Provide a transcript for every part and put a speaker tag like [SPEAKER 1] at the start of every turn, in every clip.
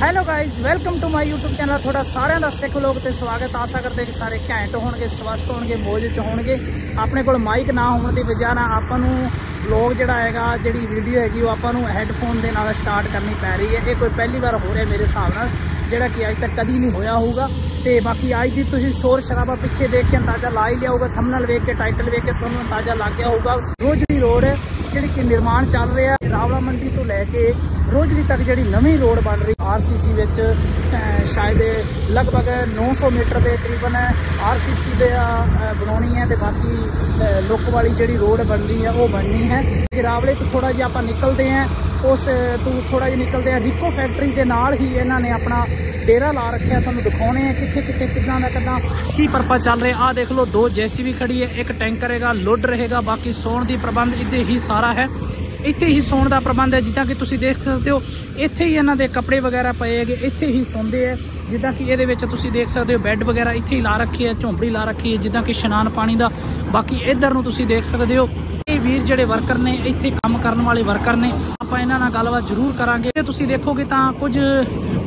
[SPEAKER 1] Hello guys welcome to my YouTube channel ਤੁਹਾਡਾ ਸਾਰਿਆਂ ਦਾ ਸਿੱਖ ਲੋਕ ਤੇ ਸਵਾਗਤ। ਆਸਾ ਕਰਦੇ ਕਿ ਸਾਰੇ ਘੈਂਟ ਹੋਣਗੇ, ਸਵਸਥ ਹੋਣਗੇ, ਮੌਜ ਚ ਹੋਣਗੇ। ਆਪਣੇ ਕੋਲ ਮਾਈਕ ਨਾ ਹੋਣ ਦੀ ਵਜ੍ਹਾ ਨਾਲ ਆਪਾਂ ਨੂੰ ਵਲੌਗ ਜਿਹੜਾ ਹੈਗਾ, ਜਿਹੜੀ ਵੀਡੀਓ ਹੈਗੀ, ਉਹ ਆਪਾਂ ਨੂੰ ਹੈੱਡਫੋਨ ਦੇ ਨਾਲ ਸਟਾਰਟ ਕਰਨੀ ਪੈ ਰਹੀ ਹੈ। ਇਹ ਕੋਈ ਪਹਿਲੀ ਵਾਰ ਹੋ ਰਿਹਾ ਮੇਰੇ ਹਿਸਾਬ ਨਾਲ, ਜਿਹੜਾ ਕਿ ਅੱਜ ਤੱਕ ਕਦੀ ਨਹੀਂ ਹੋਇਆ ਹੋਊਗਾ। ਤੇ ਬਾਕੀ ਅੱਜ ਦੀ ਤੁਸੀਂ ਸ਼ੋਰ ਸ਼ਰਾਬਾ ਪਿੱਛੇ ਦੇਖ ਕੇ ਅੰਦਾਜ਼ਾ ਲਾ ਹੀ ਲਿਆ ਹੋਊਗਾ ਥੰਬਨੇਲ ਵੇਖ ਕੇ ਟਾਈਟਲ ਵੇਖ ਕੇ ਤੁਹਾਨੂੰ ਅੰਦਾਜ਼ਾ ਲੱਗ ਗਿਆ ਹੋਊਗਾ। ਰੋਜ਼ ਰੋਜ਼ਲੀ ਰੋਡ ਜਿਹੜੀ ਕਿ ਨਿਰਮਾਣ ਚੱਲ ਰਿਹਾ ਰਾਵਲਾ ਮੰਡੀ ਤੋਂ ਲੈ ਕੇ ਰੋਜ਼ਲੀ ਤੱਕ ਜਿਹੜੀ ਨਵੀਂ ਰੋਡ ਬਣ ਰਹੀ ਆਰਸੀਸੀ ਵਿੱਚ ਸ਼ਾਇਦ ਲਗਭਗ 900 ਮੀਟਰ ਦੇ ਤਕਰੀਬਨ ਆਰਸੀਸੀ ਦੇ ਬਣਾਉਣੀ ਹੈ ਤੇ ਬਾਕੀ ਲੁੱਕ ਵਾਲੀ ਜਿਹੜੀ ਰੋਡ ਬਣਨੀ ਹੈ, ਉਹ ਬਣਨੀ ਹੈ। ਕਿ ਰਾਵਲੇ ਤੋਂ ਥੋੜਾ ਜਿਹਾ ਆਪਾਂ ਨਿਕਲਦੇ ਹਾਂ। ਉਸ ਤੋਂ ਥੋੜਾ ਜਿਹਾ ਨਿਕਲਦੇ ਆ ਰਿਕੋ ਫੈਕਟਰੀ ਦੇ ਨਾਲ ਹੀ ਇਹਨਾਂ ਨੇ ਆਪਣਾ ਡੇਰਾ ਲਾ ਰੱਖਿਆ। ਤੁਹਾਨੂੰ ਦਿਖਾਉਣੇ ਆ ਕਿੱਥੇ ਕਿੱਥੇ, ਕਿੱਦਾਂ ਦਾ, ਕਿੱਦਾਂ ਕੀ ਪਰਪਸ ਚੱਲ ਰਿਹਾ। ਆ ਦੇਖ ਲਓ, ਦੋ ਜੈਸੀਬੀ ਖੜੀ ਹੈ। ਇੱਕ ਟੈਂਕਰ ਹੈਗਾ, ਲੋਡ ਰਹੇਗਾ। ਬਾਕੀ ਸੌਣ ਦੀ ਪ੍ਰਬੰਧ ਇੱਥੇ ਹੀ ਸਾਰਾ ਹੈ। ਇੱਥੇ ਹੀ ਸੌਣ ਦਾ ਪ੍ਰਬੰਧ ਹੈ, ਜਿੱਦਾਂ ਕਿ ਤੁਸੀਂ ਦੇਖ ਸਕਦੇ ਹੋ, ਇੱਥੇ ਹੀ ਇਹਨਾਂ ਦੇ ਕੱਪੜੇ ਵਗੈਰਾ ਪਏ ਹੈਗੇ, ਇੱਥੇ ਹੀ ਸੌਂਦੇ ਹੈ। ਜਿੱਦਾਂ ਕਿ ਇਹਦੇ ਵਿੱਚ ਤੁਸੀਂ ਦੇਖ ਸਕਦੇ ਹੋ, ਬੈੱਡ ਵਗੈਰਾ ਇੱਥੇ ਹੀ ਲਾ ਰੱਖੀ ਹੈ, ਝੌਂਪੜੀ ਲਾ ਰੱਖੀ ਹੈ, ਜਿੱਦਾਂ ਕਿ ਇਸ਼ਨਾਨ ਪਾਣੀ ਦਾ। ਬਾਕੀ ਇੱਧਰ ਨੂੰ ਤੁਸੀਂ ਦੇਖ ਸਕਦੇ ਹੋ, ਇਹ ਵੀਰ ਜਿਹੜੇ ਵਰਕਰ ਨੇ, ਇੱਥੇ ਕੰਮ ਕਰਨ ਵਾਲੇ ਵਰਕਰ ਨੇ। ਆਪਾਂ ਇਹਨਾਂ ਨਾਲ ਗੱਲਬਾਤ ਜ਼ਰੂਰ ਕਰਾਂਗੇ। ਤੇ ਤੁਸੀਂ ਦੇਖੋਗੇ ਤਾਂ ਕੁਝ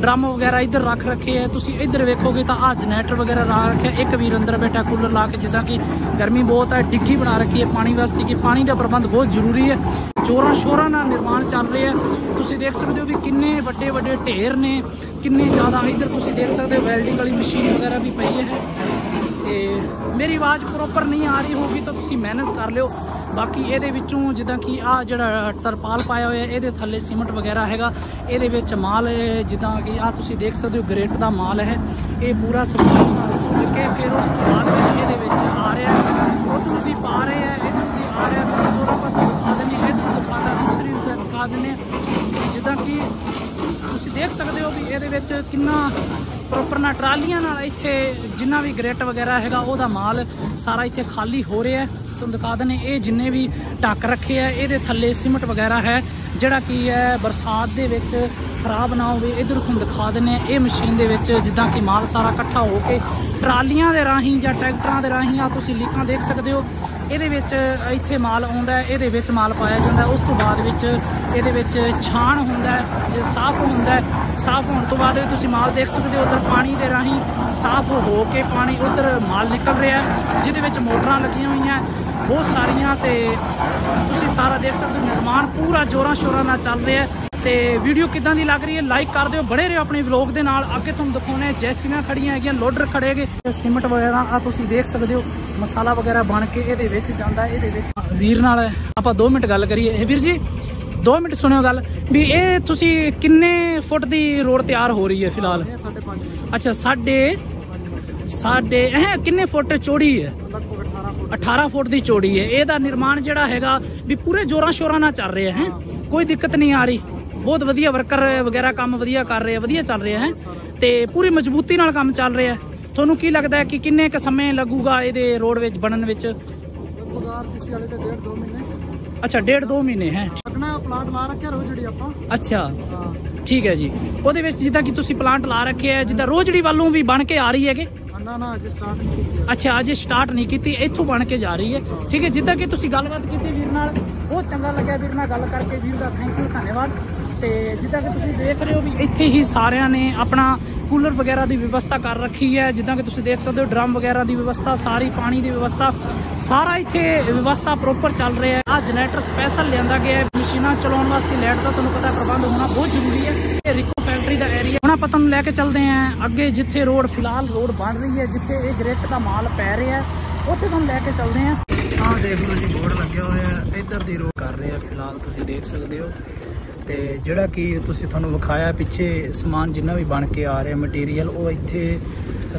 [SPEAKER 1] ਡਰਮ ਵਗੈਰਾ ਇੱਧਰ ਰੱਖ ਰੱਖੇ ਹੈ ਤੁਸੀਂ ਇੱਧਰ ਵੇਖੋਗੇ ਤਾਂ ਆ ਜਨਰੇਟਰ ਵਗੈਰਾ ਲਾ ਰੱਖਿਆ। ਇੱਕ ਵੀਰ ਅੰਦਰ ਬੈਠਾ ਕੂਲਰ ਲਾ ਕੇ, ਜਿੱਦਾਂ ਕਿ ਗਰਮੀ ਬਹੁਤ ਹੈ ਡਿੱਗੀ ਬਣਾ ਰੱਖੀ ਹੈ ਪਾਣੀ ਵਾਸਤੇ ਕਿ ਪਾਣੀ ਦਾ ਪ੍ਰਬੰਧ ਬਹੁਤ ਜ਼ਰੂਰੀ ਹੈ। ਚੋਰਾਂ ਸ਼ੋਰਾਂ ਨਾਲ ਨਿਰਮਾਣ ਚੱਲ ਰਿਹਾ ਤੁਸੀਂ ਦੇਖ ਸਕਦੇ ਹੋ ਵੀ ਕਿੰਨੇ ਵੱਡੇ ਵੱਡੇ ਢੇਰ ਨੇ, ਕਿੰਨੇ ਜ਼ਿਆਦਾ ਇੱਧਰ ਤੁਸੀਂ ਦੇਖ ਸਕਦੇ ਹੋ ਵੈਲਡਿੰਗ ਵਾਲੀ ਮਸ਼ੀਨ ਵਗੈਰਾ ਵੀ ਪਈ ਹੈ। ਤੇ ਮੇਰੀ ਆਵਾਜ਼ ਪ੍ਰੋਪਰ ਨਹੀਂ ਆ ਰਹੀ ਹੋਊਗੀ ਤਾਂ ਤੁਸੀਂ ਮੈਨੇਜ ਕਰ ਲਿਓ। ਬਾਕੀ ਇਹਦੇ ਵਿੱਚੋਂ ਜਿੱਦਾਂ ਕਿ ਆ ਜਿਹੜਾ ਤਰਪਾਲ ਪਾਇਆ ਹੋਇਆ, ਇਹਦੇ ਥੱਲੇ ਸੀਮੈਂਟ ਵਗੈਰਾ ਹੈਗਾ। ਇਹਦੇ ਵਿੱਚ ਮਾਲ ਜਿੱਦਾਂ ਕਿ ਆ ਤੁਸੀਂ ਦੇਖ ਸਕਦੇ ਹੋ, ਗ੍ਰੇਟ ਦਾ ਮਾਲ ਹੈ। ਇਹ ਪੂਰਾ ਸਮਾਨ ਕੇ ਫਿਰ ਉਸ ਤੋਂ ਬਾਅਦ ਇਹਦੇ ਵਿੱਚ ਆ ਰਿਹਾ ਉਧਰ ਦੀ ਪਾ ਰਹੇ ਆ ਇਧਰ ਦੀ ਆ ਰਿਹਾ ਦੋਨੋਂ ਪਾਸੇ ਦਿਖਾ ਦਿੰਦੇ ਇਧਰ ਦਿਖਾਦਾ ਦੂਸਰੀ ਉਸ ਦਿਖਾ ਦਿੰਦੇ ਜਿੱਦਾਂ ਕਿ ਤੁਸੀਂ ਦੇਖ ਸਕਦੇ ਹੋ ਵੀ ਇਹਦੇ ਵਿੱਚ ਕਿੰਨਾ ਪ੍ਰੋਪਰ ਨਾ ਟਰਾਲੀਆਂ ਨਾਲ ਇੱਥੇ ਜਿੰਨਾ ਵੀ ਗ੍ਰੇਟ ਵਗੈਰਾ ਹੈਗਾ, ਉਹਦਾ ਮਾਲ ਸਾਰਾ ਇੱਥੇ ਖਾਲੀ ਹੋ ਰਿਹਾ ਤੁਹਾਨੂੰ ਦਿਖਾ ਦਨੇ ਇਹ ਜਿੰਨੇ ਵੀ ਢੱਕ ਰੱਖੇ ਆ, ਇਹਦੇ ਥੱਲੇ ਸੀਮਟ ਵਗੈਰਾ ਹੈ, ਜਿਹੜਾ ਕੀ ਹੈ, ਬਰਸਾਤ ਦੇ ਵਿੱਚ ਖਰਾਬ ਨਾ ਹੋਵੇ, ਇਧਰ ਤੁਹਾਨੂੰ ਦਿਖਾ ਦਿੰਨੇ ਇਹ ਮਸ਼ੀਨ ਦੇ ਵਿੱਚ ਜਿੱਦਾਂ ਕਿ ਮਾਲ ਸਾਰਾ ਇਕੱਠਾ ਹੋ ਕੇ ਟਰਾਲੀਆਂ ਦੇ ਰਾਹੀਂ ਜਾਂ ਟਰੈਕਟਰਾਂ ਦੇ ਰਾਹੀਂ ਆ, ਤੁਸੀਂ ਲੀਕਾਂ ਦੇਖ ਸਕਦੇ ਹੋ। ਇਹਦੇ ਵਿੱਚ ਇੱਥੇ ਮਾਲ ਆਉਂਦਾ ਇਹਦੇ ਵਿੱਚ ਮਾਲ ਪਾਇਆ ਜਾਂਦਾ ਉਸ ਤੋਂ ਬਾਅਦ ਵਿੱਚ ਇਹਦੇ ਵਿੱਚ ਛਾਣ ਹੁੰਦਾ ਜੇ ਸਾਫ਼ ਹੁੰਦਾ ਸਾਫ਼ ਹੋਣ ਤੋਂ ਬਾਅਦ ਤੁਸੀਂ ਮਾਲ ਦੇਖ ਸਕਦੇ ਹੋ, ਉਧਰ ਪਾਣੀ ਦੇ ਰਾਹੀਂ ਸਾਫ਼ ਹੋ ਕੇ ਪਾਣੀ ਉਧਰ ਮਾਲ ਨਿਕਲ ਰਿਹਾ ਜਿਹਦੇ ਵਿੱਚ ਮੋਟਰਾਂ ਲੱਗੀਆਂ ਹੋਈਆਂ ਬਹੁਤ ਸਾਰੀਆਂ ਤੇ ਤੁਸੀਂ ਸਾਰਾ ਦੇਖ ਸਕਦੇ ਹੋ ਨਿਰਮਾਣ ਪੂਰਾ ਜੋਰਾਂ ਸ਼ੋਰਾਂ ਨਾਲ ਚੱਲ ਰਿਹਾ ਤੇ ਵੀਡੀਓ ਕਿਦਾਂ ਦੀ ਲੱਗ ਰਹੀ ਹੈ ਲਾਈਕ ਕਰ ਦਿਓ ਬੜੇ ਰਹੋ ਆਪਣੇ ਵਲੌਗ ਦੇ ਨਾਲ। ਅੱਗੇ ਤੁਹਾਨੂੰ ਦਿਖਾਉਣੇ ਜੈਸੀਆਂ ਖੜੀਆਂ ਹੈਗੀਆਂ ਲੋਡਰ ਖੜੇ ਹੈਗੇ। ਸਿਮਟ ਵਗੈਰਾ ਆ ਤੁਸੀਂ ਦੇਖ ਸਕਦੇ ਹੋ ਮਸਾਲਾ ਵਗੈਰਾ ਬਣ ਕੇ ਇਹਦੇ ਵਿੱਚ ਜਾਂਦਾ ਇਹਦੇ ਵਿੱਚ ਵੀਰ ਨਾਲ ਆਪਾਂ 2 ਮਿੰਟ ਗੱਲ ਕਰੀਏ। ਇਹ ਵੀਰ ਜੀ 2 ਮਿੰਟ ਸੁਣਿਓ ਗੱਲ ਵੀ ਇਹ ਤੁਸੀਂ ਕਿੰਨੇ ਫੁੱਟ ਦੀ ਰੋਡ ਤਿਆਰ ਹੋ ਰਹੀ ਹੈ ਫਿਲਹਾਲ? ਅੱਛਾ ਸਾਡੇ ਸਾਡੇ ਇਹ ਕਿੰਨੇ ਫੁੱਟ ਚੌੜੀ ਹੈ? 18 ਫੁੱਟ ਦੀ ਚੌੜੀ ਹੈ। ਇਹਦਾ ਨਿਰਮਾਣ ਜਿਹੜਾ ਹੈਗਾ ਵੀ ਪੂਰੇ ਜੋਰਾਂ ਸ਼ੋਰਾਂ ਨਾਲ ਚੱਲ ਰਿਹਾ ਹੈ। ਕੋਈ ਦਿੱਕਤ ਨਹੀਂ ਆ ਰਹੀ। ਬਹੁਤ ਵਧੀਆ ਵਰਕਰ ਵਗੈਰਾ ਕੰਮ ਵਧੀਆ ਕਰ ਰਹੇ ਆ ਵਧੀਆ ਚੱਲ ਰਿਹਾ ਹੈ। ਤੇ ਪੂਰੀ ਮਜ਼ਬੂਤੀ ਨਾਲ ਕੰਮ ਚੱਲ ਰਿਹਾ ਹੈ। ਤੁਹਾਨੂੰ ਕੀ ਲੱਗਦਾ ਹੈ ਕਿ ਕਿੰਨੇ ਕ ਸਮੇਂ ਲੱਗੂਗਾ ਇਹਦੇ ਰੋਡ ਵਿੱਚ ਬਣਨ ਵਿੱਚ?
[SPEAKER 2] ਬਗਾਰ ਸੀਸੀ ਵਾਲੇ ਤੇ ਡੇਢ ਦੋ ਮਹੀਨੇ।
[SPEAKER 1] ਅੱਛਾ ਡੇਢ ਦੋ ਮਹੀਨੇ ਹੈ।
[SPEAKER 2] ਲੱਗਣਾ ਪਲਾਂਟ ਲਾ ਰੱਖਿਆ ਰੋ ਜਿਹੜੀ ਆਪਾਂ।
[SPEAKER 1] ਅੱਛਾ। ਠੀਕ ਹੈ ਜੀ। ਉਹਦੇ ਵਿੱਚ ਜਿੱਦਾਂ ਕਿ ਤੁਸੀਂ ਪਲਾਂਟ ਲਾ ਰੱਖਿਆ ਹੈ ਜਿੱਦਾਂ ਰੋਜੜੀ ਵੱਲੋਂ ਵੀ ਬਣ ਕੇ ਆ ਰਹੀ ਹੈਗੇ?
[SPEAKER 2] ਨਾ ਨਾ ਅਜੇ ਸਟਾਰਟ ਨਹੀਂ ਕੀਤੀ
[SPEAKER 1] ਅੱਛਾ ਅਜੇ ਸਟਾਰਟ ਨਹੀਂ ਕੀਤੀ ਇੱਥੋਂ ਬਣ ਕੇ ਜਾ ਰਹੀ ਹੈ। ਠੀਕ ਹੈ ਜਿੱਦਾਂ ਕਿ ਤੁਸੀਂ ਗੱਲਬਾਤ ਕੀਤੀ ਵੀਰ ਨਾਲ ਬਹੁਤ ਚੰਗਾ ਲੱਗਿਆ ਵੀਰ ਨਾਲ ਗੱਲ ਕਰਕੇ। ਵੀਰ ਦਾ ਥੈਂਕ ਯੂ ਧੰਨਵਾਦ। ਤੇ ਜਿੱਦਾਂ ਕਿ ਤੁਸੀਂ ਦੇਖ ਰਹੇ ਹੋ ਵੀ ਇੱਥੇ ਹੀ ਸਾਰਿਆਂ ਨੇ ਆਪਣਾ ਕੂਲਰ ਵਗੈਰਾ ਦੀ ਵਿਵਸਥਾ ਕਰ ਰੱਖੀ ਹੈ। ਜਿੱਦਾਂ ਕਿ ਤੁਸੀਂ ਦੇਖ ਸਕਦੇ ਹੋ ਡਰਮ ਵਗੈਰਾ ਦੀ ਵਿਵਸਥਾ ਸਾਰੀ ਪਾਣੀ ਦੀ ਵਿਵਸਥਾ ਸਾਰਾ ਇੱਥੇ ਵਿਵਸਥਾ ਪ੍ਰੋਪਰ ਚੱਲ ਰਿਹਾ ਹੈ। ਆ ਜਨਰੇਟਰ ਸਪੈਸ਼ਲ ਲਿਆਂਦਾ ਗਿਆ ਹੈ। ਮਸ਼ੀਨਾਂ ਚਲਾਉਣ ਵਾਸਤੇ ਲਾਈਟ ਦਾ ਤੁਹਾਨੂੰ ਪਤਾ ਪ੍ਰਬੰਧ ਹੋਣਾ ਬਹੁਤ ਜ਼ਰੂਰੀ ਹੈ। ਇਹ ਰਿਕੋ ਫੈਕਟਰੀ ਦਾ ਏਰੀਆ ਹੁਣ ਆਪਾਂ ਤੁਹਾਨੂੰ ਲੈ ਕੇ ਚੱਲਦੇ ਅੱਗੇ ਜਿੱਥੇ ਰੋਡ ਫਿਲਹਾਲ ਰੋਡ ਬਣ ਰਹੀ ਹੈ, ਜਿੱਥੇ ਇਹ ਗ੍ਰਿਟ ਦਾ ਮਾਲ ਪੈ ਰਿਹਾ ਹੈ, ਉੱਥੇ ਤੁਹਾਨੂੰ ਲੈ ਕੇ ਚੱਲਦੇ ਆਂ। ਆਹ ਦੇਖ ਲਓ ਜੀ, ਬੋਰਡ ਲੱਗਿਆ ਹੋਇਆ ਹੈ। ਇੱਧਰ ਦੀ ਰੋਡ ਕਰ ਰਹੇ ਆ, ਫਿਲਹਾਲ ਤੁਸੀਂ ਦੇਖ ਸਕਦੇ ਹੋ। ਤੇ ਜਿਹੜਾ ਕਿ ਤੁਸੀਂ ਤੁਹਾਨੂੰ ਵਿਖਾਇਆ ਪਿੱਛੇ ਸਮਾਨ ਜਿੰਨਾ ਵੀ ਬਣ ਕੇ ਆ ਰਿਹਾ ਮਟੀਰੀਅਲ ਉਹ ਇੱਥੇ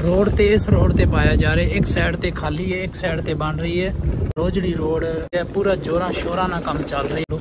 [SPEAKER 1] ਰੋਡ ਤੇ, ਇਸ ਰੋਡ ਤੇ ਪਾਇਆ ਜਾ ਰਿਹਾ। ਇੱਕ ਸਾਈਡ ਤੇ ਖਾਲੀ ਹੈ, ਇੱਕ ਸਾਈਡ ਤੇ ਬਣ ਰਹੀ ਹੈ। ਰੋਜੜੀ ਰੋਡ ਪੂਰਾ ਜੋਰਾਂ ਸ਼ੋਰਾਂ ਨਾਲ ਕੰਮ ਚੱਲ ਰਿਹਾ।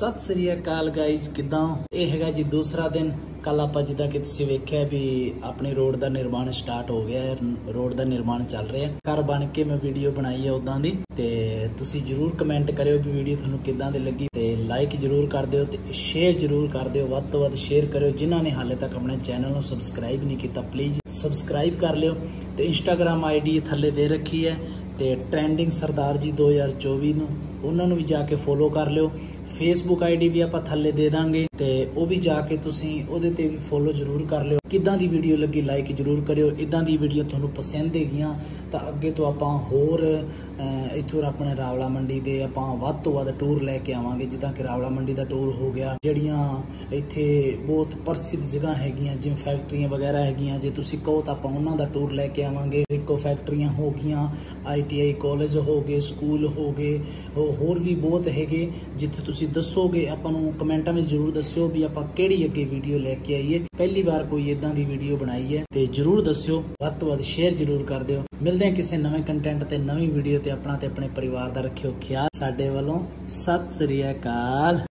[SPEAKER 1] ਸਤਿ ਸ੍ਰੀ ਅਕਾਲ ਗਾਇਸ ਕਿਦਾਂ? ਇਹ ਹੈਗਾ ਜੀ ਦੂਸਰਾ ਦਿਨ। ਕੱਲ ਆਪਾਂ ਜਿੱਦਾਂ ਕਿ ਤੁਸੀਂ ਵੇਖਿਆ ਵੀ ਆਪਣੇ ਰੋਡ ਦਾ ਨਿਰਮਾਣ ਸਟਾਰਟ ਹੋ ਗਿਆ ਹੈ। ਰੋਡ ਦਾ ਨਿਰਮਾਣ ਚੱਲ ਰਿਹਾ ਘਰ ਬਣ ਕੇ ਮੈਂ ਵੀਡੀਓ ਬਣਾਈ ਹੈ ਉਦਾਂ ਦੀ। ਤੇ ਤੁਸੀਂ ਜਰੂਰ ਕਮੈਂਟ ਕਰਿਓ ਵੀ ਵੀਡੀਓ ਤੁਹਾਨੂੰ ਕਿਦਾਂ ਦੀ ਲੱਗੀ। ਤੇ ਲਾਈਕ ਜਰੂਰ ਕਰ ਦਿਓ ਤੇ ਸ਼ੇਅਰ ਜਰੂਰ ਕਰ ਦਿਓ। ਵੱਧ ਤੋਂ ਵੱਧ ਸ਼ੇਅਰ ਕਰਿਓ। ਜਿਨ੍ਹਾਂ ਨੇ ਹਾਲੇ ਤੱਕ ਆਪਣੇ ਚੈਨਲ ਨੂੰ ਸਬਸਕ੍ਰਾਈਬ ਨਹੀਂ ਕੀਤਾ ਪਲੀਜ਼ ਸਬਸਕ੍ਰਾਈਬ ਕਰ ਲਿਓ। ਤੇ ਇੰਸਟਾਗ੍ਰam ਆਈਡੀ ਥੱਲੇ ਦੇ ਰੱਖੀ ਹੈ। ਤੇ ਟ੍ਰੈਂਡਿੰਗ ਸਰਦਾਰ ਜੀ 2024 ਨੂੰ, ਉਹਨਾਂ ਨੂੰ ਵੀ ਜਾ ਕੇ ਫੋਲੋ ਕਰ ਲਿਓ। ਫੇਸਬੁੱਕ ਆਈਡੀ ਵੀ ਆਪਾਂ ਥੱਲੇ ਦੇ ਦਾਂਗੇ ਤੇ ਉਹ ਵੀ ਜਾ ਕੇ ਤੁਸੀਂ ਉਹਦੇ ਤੇ ਵੀ ਫੋਲੋ ਜ਼ਰੂਰ ਕਰ ਲਿਓ। ਕਿੱਦਾਂ ਦੀ ਵੀਡੀਓ ਲੱਗੀ ਲਾਈਕ ਜ਼ਰੂਰ ਕਰਿਓ। ਇਦਾਂ ਦੀ ਵੀਡੀਓ ਤੁਹਾਨੂੰ ਪਸੰਦ ਹੈਗੀਆਂ ਤਾਂ ਅੱਗੇ ਤੋਂ ਆਪਾਂ ਹੋਰ ਅਹ, ਆਪਣੇ ਰਾਵਲਾ ਮੰਡੀ ਦੇ ਆਪਾਂ ਵੱਧ ਤੋਂ ਵੱਧ ਟੂਰ ਲੈ ਕੇ ਆਵਾਂਗੇ ਜਿੱਦਾਂ ਕਿ ਰਾਵਲਾ ਮੰਡੀ ਦਾ ਟੂਰ ਹੋ ਗਿਆ। ਜਿਹੜੀਆਂ ਇੱਥੇ ਬਹੁਤ ਪ੍ਰਸਿੱਧ ਜਗ੍ਹਾ ਹੈਗੀਆਂ ਜਿਵੇਂ ਫੈਕਟਰੀਆਂ ਵਗੈਰਾ ਹੈਗੀਆਂ ਜੇ ਤੁਸੀਂ ਕਹੋ ਤਾਂ ਆਪਾਂ ਉਹਨਾਂ ਦਾ ਟੂਰ ਲੈ ਕੇ ਆਵਾਂਗੇ। ਰਿਕੋ ਫੈਕਟਰੀਆਂ ਹੋ ਗਈਆਂ ਆਈਟੀਆਈ ਕਾਲਜ ਹੋ ਗਏ ਸਕੂਲ ਹੋ ਗਏ ਉਹ ਹੋਰ ਵੀ ਬਹੁਤ ਹੈਗੇ ਜਿੱਥੇ ਤੁਸੀਂ ਤੁਸੀਂ ਦੱਸੋਗੇ, ਆਪਾਂ ਨੂੰ ਕਮੈਂਟਾਂ ਵਿੱਚ ਜ਼ਰੂਰ ਦੱਸਿਓ ਵੀ ਆਪਾਂ ਕਿਹੜੀ ਅੱਗੇ ਵੀਡੀਓ ਲੈ ਕੇ ਆਈਏ। ਪਹਿਲੀ ਵਾਰ ਕੋਈ ਇਦਾਂ ਦੀ ਵੀਡੀਓ ਬਣਾਈ ਹੈ ਤੇ ਜ਼ਰੂਰ ਦੱਸਿਓ, ਵੱਧ ਤੋਂ ਵੱਧ ਸ਼ੇਅਰ ਜ਼ਰੂਰ ਕਰ ਦਿਓ। ਮਿਲਦੇ ਹਾਂ ਕਿਸੇ ਨਵੇਂ ਕੰਟੈਂਟ ਤੇ, ਨਵੀਂ ਵੀਡੀਓ ਤੇ ਆਪਣਾ ਤੇ ਆਪਣੇ ਪਰਿਵਾਰ ਦਾ ਰੱਖਿਓ ਖਿਆਲ। ਸਾਡੇ ਵੱਲੋਂ ਸਤਿ ਸ੍ਰੀ ਅਕਾਲ।